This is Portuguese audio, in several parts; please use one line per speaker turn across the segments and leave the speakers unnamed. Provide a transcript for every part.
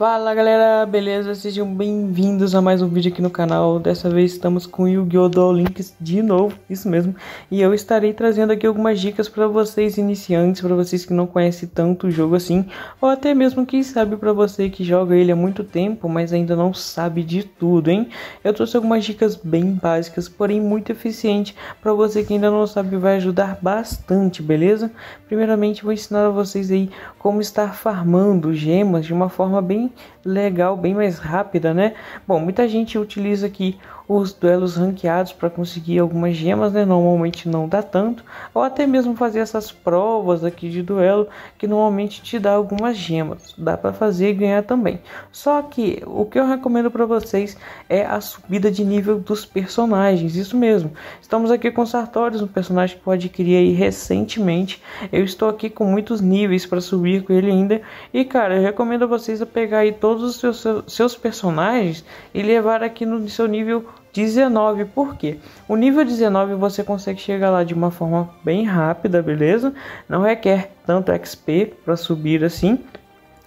Fala galera, beleza? Sejam bem-vindos a mais um vídeo aqui no canal. Dessa vez estamos com Yu-Gi-Oh! Links de novo, isso mesmo. E eu estarei trazendo aqui algumas dicas para vocês iniciantes, para vocês que não conhecem tanto o jogo assim, ou até mesmo quem sabe para você que joga ele há muito tempo, mas ainda não sabe de tudo, hein? Eu trouxe algumas dicas bem básicas, porém muito eficiente para você que ainda não sabe, vai ajudar bastante, beleza? Primeiramente vou ensinar a vocês aí como estar farmando gemas de uma forma bem legal, bem mais rápida, né? Bom, muita gente utiliza aqui os duelos ranqueados para conseguir algumas gemas, né? Normalmente não dá tanto, ou até mesmo fazer essas provas aqui de duelo que normalmente te dá algumas gemas. Dá para fazer e ganhar também. Só que o que eu recomendo para vocês é a subida de nível dos personagens. Isso mesmo. Estamos aqui com Sartorius, um personagem que eu adquiri aí recentemente. Eu estou aqui com muitos níveis para subir com ele ainda. E cara, eu recomendo a vocês a pegar aí todos os seus, seus personagens e levar aqui no seu nível 19, por quê? O nível 19 você consegue chegar lá de uma forma bem rápida, beleza? Não requer tanto XP para subir assim.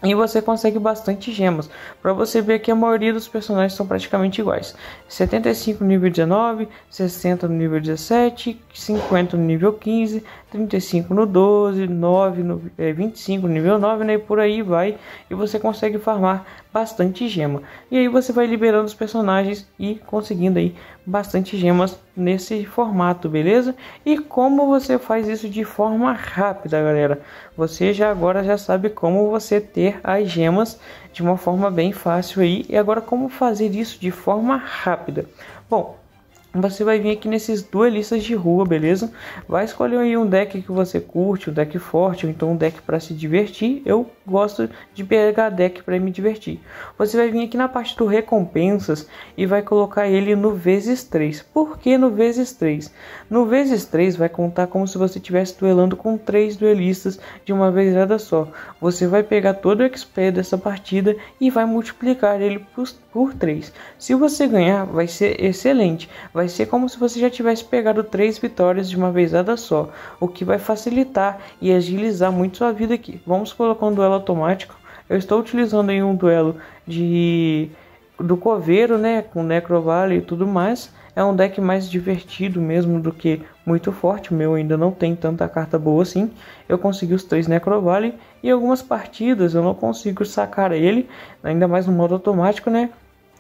E você consegue bastante gemas. Para você ver que a maioria dos personagens são praticamente iguais. 75 no nível 19, 60 no nível 17, 50 no nível 15, 35 no 12, 9 no, é, 25 no nível 9, né? E por aí vai. E você consegue farmar bastante gema. E aí você vai liberando os personagens e conseguindo aí bastante gemas nesse formato, beleza? E como você faz isso de forma rápida, galera? Você já agora já sabe como você ter as gemas de uma forma bem fácil aí. E agora como fazer isso de forma rápida? Bom, você vai vir aqui nesses duelistas de rua, beleza? Vai escolher aí um deck que você curte, um deck forte, ou então um deck para se divertir. Eu gosto de pegar deck para me divertir. Você vai vir aqui na parte do recompensas e vai colocar ele no vezes 3. Por que no vezes 3? No vezes 3 vai contar como se você estivesse duelando com três duelistas de uma vez só. Você vai pegar todo o XP dessa partida e vai multiplicar ele por, por 3. Se você ganhar, vai ser excelente. Vai vai ser como se você já tivesse pegado três vitórias de uma vezada só, o que vai facilitar e agilizar muito sua vida aqui. Vamos colocar um duelo automático. Eu estou utilizando aí um duelo de do coveiro, né, com Necrovale e tudo mais. É um deck mais divertido mesmo do que muito forte. O meu ainda não tem tanta carta boa assim. Eu consegui os três Necrovale e algumas partidas eu não consigo sacar ele, ainda mais no modo automático, né?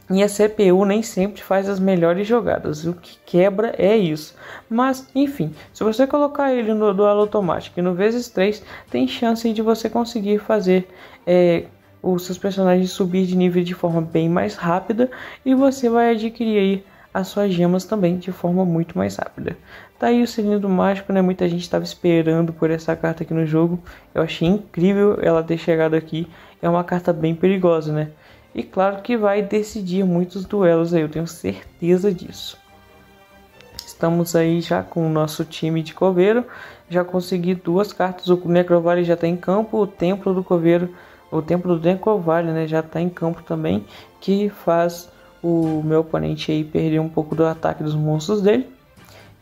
E a CPU nem sempre faz as melhores jogadas, o que quebra é isso. Mas, enfim, se você colocar ele no duelo automático e no vezes 3, tem chance de você conseguir fazer é, os seus personagens subir de nível de forma bem mais rápida e você vai adquirir aí as suas gemas também de forma muito mais rápida. Tá aí o cilindro mágico, né? Muita gente estava esperando por essa carta aqui no jogo. Eu achei incrível ela ter chegado aqui. É uma carta bem perigosa, né? E claro que vai decidir muitos duelos aí, eu tenho certeza disso. Estamos aí já com o nosso time de coveiro. Já consegui duas cartas. O Necrovale já está em campo. O Templo do Coveiro, o Templo do Necrovale, né, já está em campo também. Que faz o meu oponente aí perder um pouco do ataque dos monstros dele.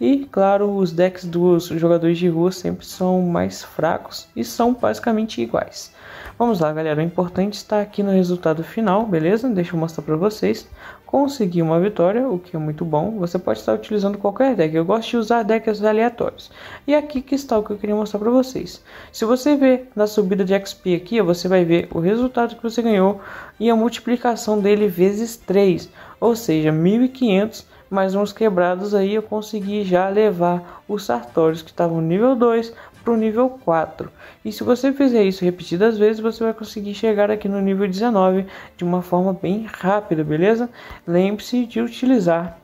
E claro, os decks dos jogadores de rua sempre são mais fracos e são basicamente iguais. Vamos lá, galera. O importante está aqui no resultado final, beleza? Deixa eu mostrar para vocês. Consegui uma vitória, o que é muito bom. Você pode estar utilizando qualquer deck. Eu gosto de usar decks aleatórios. E aqui que está o que eu queria mostrar para vocês. Se você ver na subida de XP aqui, você vai ver o resultado que você ganhou e a multiplicação dele vezes 3, ou seja, 1500 mais uns quebrados aí eu consegui já levar os sartórios que estavam nível 2 para o nível 4. E se você fizer isso repetidas vezes, você vai conseguir chegar aqui no nível 19 de uma forma bem rápida, beleza? Lembre-se de utilizar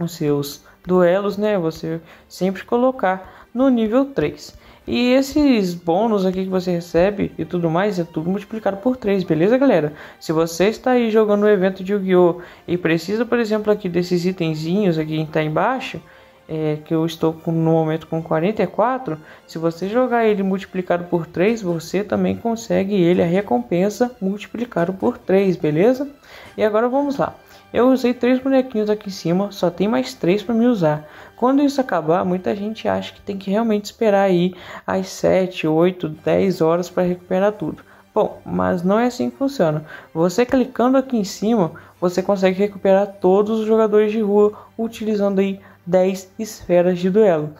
os seus duelos, né? Você sempre colocar no nível 3. E esses bônus aqui que você recebe e tudo mais é tudo multiplicado por 3, beleza, galera? Se você está aí jogando um evento de Yu-Gi-Oh! e precisa, por exemplo, aqui desses itenzinhos aqui que está embaixo, é, que eu estou com, no momento com 44, se você jogar ele multiplicado por 3, você também consegue ele a recompensa multiplicado por 3, beleza? E agora vamos lá. Eu usei três bonequinhos aqui em cima, só tem mais três para me usar. Quando isso acabar, muita gente acha que tem que realmente esperar aí as 7, 8, 10 horas para recuperar tudo. Bom, mas não é assim que funciona. Você clicando aqui em cima, você consegue recuperar todos os jogadores de rua utilizando aí 10 esferas de duelo.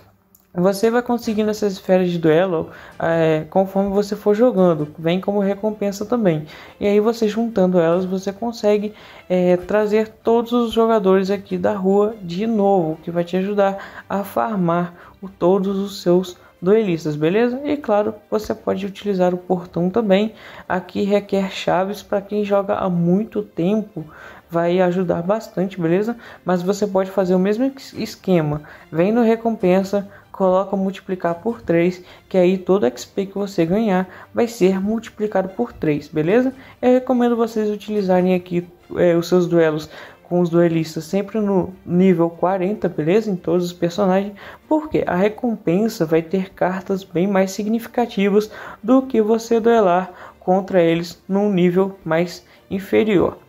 Você vai conseguindo essas esferas de duelo é, conforme você for jogando, vem como recompensa também. E aí você juntando elas, você consegue é, trazer todos os jogadores aqui da rua de novo, que vai te ajudar a farmar o, todos os seus duelistas, beleza? E claro, você pode utilizar o portão também. Aqui requer chaves para quem joga há muito tempo, vai ajudar bastante, beleza? Mas você pode fazer o mesmo esquema, vem no recompensa, coloca multiplicar por 3, que aí todo XP que você ganhar vai ser multiplicado por 3, beleza? Eu recomendo vocês utilizarem aqui é, os seus duelos com os duelistas sempre no nível 40, beleza? Em todos os personagens, porque a recompensa vai ter cartas bem mais significativas do que você duelar contra eles num nível mais inferior.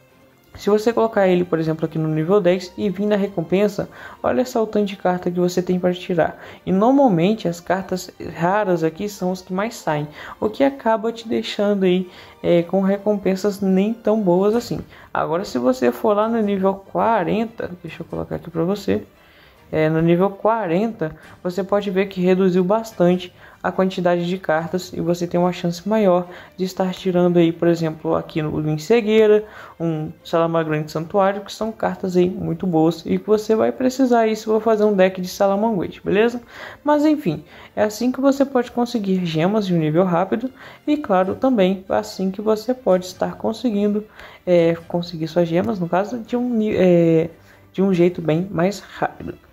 Se você colocar ele, por exemplo, aqui no nível 10 e vir na recompensa, olha só o tanto de carta que você tem para tirar. E normalmente as cartas raras aqui são as que mais saem, o que acaba te deixando aí é, com recompensas nem tão boas assim. Agora, se você for lá no nível 40, deixa eu colocar aqui para você é, no nível 40, você pode ver que reduziu bastante a quantidade de cartas e você tem uma chance maior de estar tirando aí, por exemplo, aqui no em Cegueira, um Salamagrande Santuário, que são cartas aí muito boas e que você vai precisar se for fazer um deck de Salamanguete, beleza? Mas enfim, é assim que você pode conseguir gemas de um nível rápido e claro, também é assim que você pode estar conseguindo é, conseguir suas gemas, no caso, de um, é, de um jeito bem mais rápido.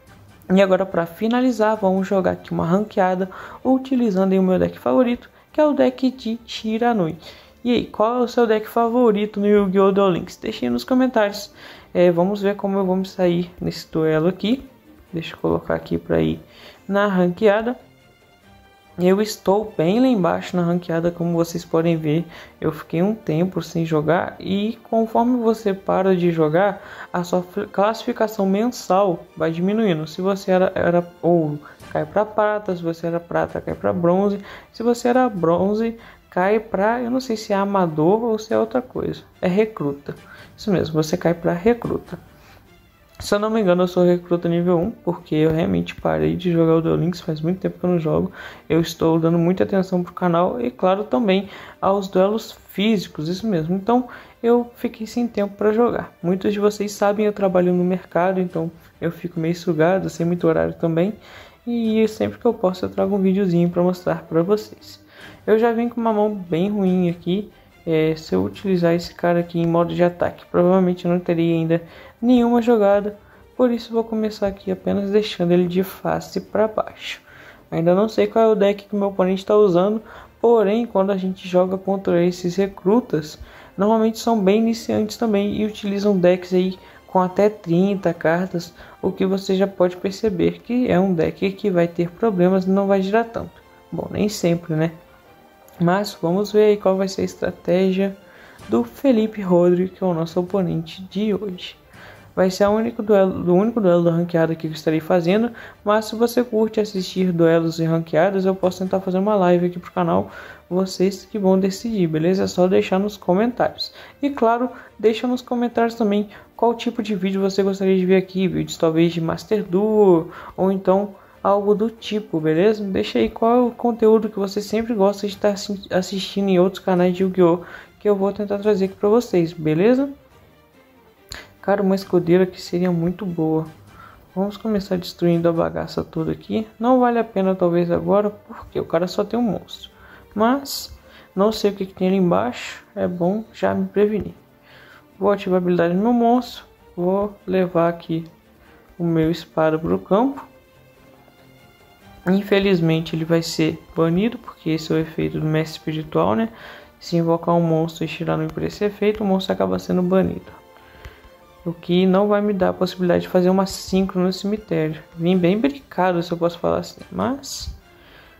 E agora para finalizar, vamos jogar aqui uma ranqueada utilizando o meu deck favorito, que é o deck de Shiranui. E aí, qual é o seu deck favorito no Yu-Gi-Oh! Duel Links? Deixe aí nos comentários. É, vamos ver como eu vou me sair nesse duelo aqui. Deixa eu colocar aqui para ir na ranqueada. Eu estou bem lá embaixo na ranqueada, como vocês podem ver. Eu fiquei um tempo sem jogar e conforme você para de jogar, a sua classificação mensal vai diminuindo. Se você era, era ouro, cai para prata. Se você era prata, cai para bronze. Se você era bronze, cai para, eu não sei se é amador ou se é outra coisa. É recruta. Isso mesmo, você cai para recruta. Se eu não me engano, eu sou recruta nível 1, porque eu realmente parei de jogar o Duel faz muito tempo que eu não jogo. Eu estou dando muita atenção pro canal e, claro, também aos duelos físicos, isso mesmo. Então, eu fiquei sem tempo para jogar. Muitos de vocês sabem, eu trabalho no mercado, então eu fico meio sugado, sem muito horário também. E sempre que eu posso, eu trago um videozinho para mostrar para vocês. Eu já vim com uma mão bem ruim aqui. É, se eu utilizar esse cara aqui em modo de ataque, provavelmente não teria ainda nenhuma jogada, por isso vou começar aqui apenas deixando ele de face para baixo. Ainda não sei qual é o deck que meu oponente está usando, porém quando a gente joga contra esses recrutas, normalmente são bem iniciantes também e utilizam decks aí com até 30 cartas, o que você já pode perceber que é um deck que vai ter problemas e não vai girar tanto. Bom, nem sempre, né? Mas vamos ver aí qual vai ser a estratégia do Felipe Rodrigues, que é o nosso oponente de hoje vai ser o único duelo, do único duelo da ranqueada que eu estarei fazendo, mas se você curte assistir duelos e ranqueadas, eu posso tentar fazer uma live aqui pro canal, vocês que vão decidir, beleza? É só deixar nos comentários. E claro, deixa nos comentários também qual tipo de vídeo você gostaria de ver aqui, vídeos talvez de Master Duo, ou então algo do tipo, beleza? Deixa aí qual é o conteúdo que você sempre gosta de estar assistindo em outros canais de Yu-Gi-Oh! que eu vou tentar trazer aqui para vocês, beleza? Cara, uma escudeira que seria muito boa. Vamos começar destruindo a bagaça toda aqui. Não vale a pena talvez agora, porque o cara só tem um monstro. Mas, não sei o que, que tem ali embaixo. É bom já me prevenir. Vou ativar a habilidade do meu monstro. Vou levar aqui o meu espada para o campo. Infelizmente ele vai ser banido, porque esse é o efeito do mestre espiritual, né? Se invocar um monstro e tirar no por esse efeito, o monstro acaba sendo banido o que não vai me dar a possibilidade de fazer uma sincro no cemitério. Vim bem brincado, se eu posso falar assim, mas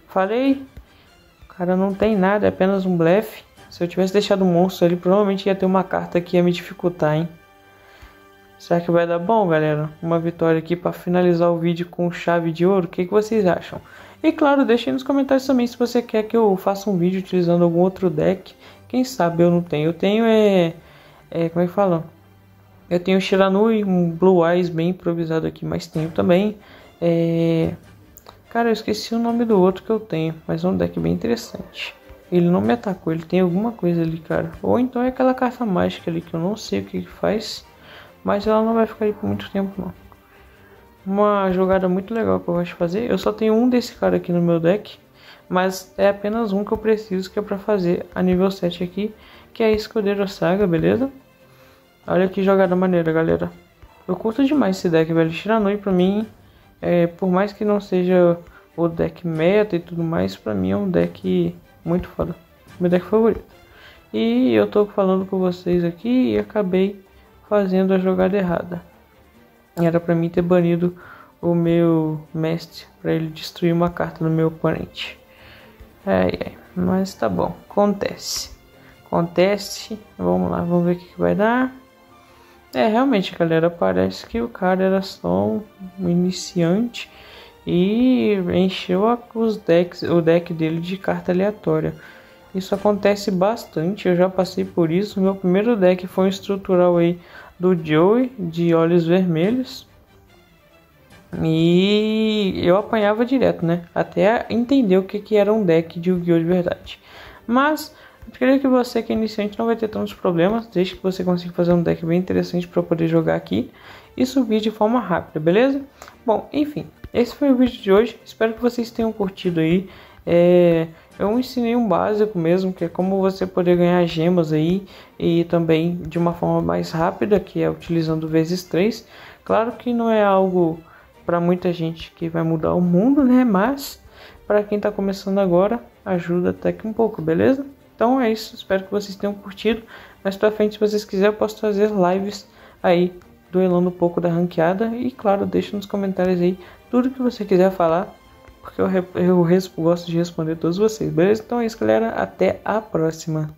falei, o cara não tem nada, é apenas um blefe. Se eu tivesse deixado o monstro ali, provavelmente ia ter uma carta que ia me dificultar, hein? Será que vai dar bom, galera? Uma vitória aqui para finalizar o vídeo com chave de ouro? O que, que vocês acham? E claro, deixem nos comentários também se você quer que eu faça um vídeo utilizando algum outro deck Quem sabe eu não tenho. Eu tenho é. é como é que fala? Eu tenho Shiranui, um Blue Eyes bem improvisado aqui, mas tenho também. É... Cara, eu esqueci o nome do outro que eu tenho, mas é um deck bem interessante. Ele não me atacou, ele tem alguma coisa ali, cara. Ou então é aquela carta mágica ali que eu não sei o que, que faz. Mas ela não vai ficar aí por muito tempo, não. Uma jogada muito legal que eu gosto de fazer. Eu só tenho um desse cara aqui no meu deck. Mas é apenas um que eu preciso, que é pra fazer a nível 7 aqui. Que é a Escudeiro Saga, beleza? Olha que jogada maneira, galera. Eu curto demais esse deck, velho. Shiranui pra mim, é, por mais que não seja o deck meta e tudo mais, pra mim é um deck muito foda. Meu deck favorito. E eu tô falando com vocês aqui e acabei fazendo a jogada errada. Era para mim ter banido o meu mestre para ele destruir uma carta do meu oponente. Ai, ai, mas tá bom, acontece. Acontece, vamos lá, vamos ver o que, que vai dar. É, realmente, galera, parece que o cara era só um iniciante e encheu os decks, o deck dele de carta aleatória. Isso acontece bastante, eu já passei por isso. Meu primeiro deck foi um estrutural aí do Joey de olhos vermelhos. E eu apanhava direto, né? Até entender o que, que era um deck de Yu-Gi-Oh! de verdade. Mas eu creio que você que é iniciante não vai ter tantos problemas, desde que você consiga fazer um deck bem interessante para poder jogar aqui e subir de forma rápida, beleza? Bom, enfim, esse foi o vídeo de hoje. Espero que vocês tenham curtido aí. É, eu ensinei um básico mesmo, que é como você poder ganhar gemas aí e também de uma forma mais rápida, que é utilizando vezes 3. Claro que não é algo para muita gente que vai mudar o mundo, né? Mas para quem está começando agora, ajuda até que um pouco, beleza? Então é isso, espero que vocês tenham curtido. Mais pra frente, se vocês quiserem, eu posso fazer lives aí, duelando um pouco da ranqueada. E claro, deixa nos comentários aí tudo que você quiser falar porque eu, eu gosto de responder todos vocês, beleza? Então é isso, galera. Até a próxima.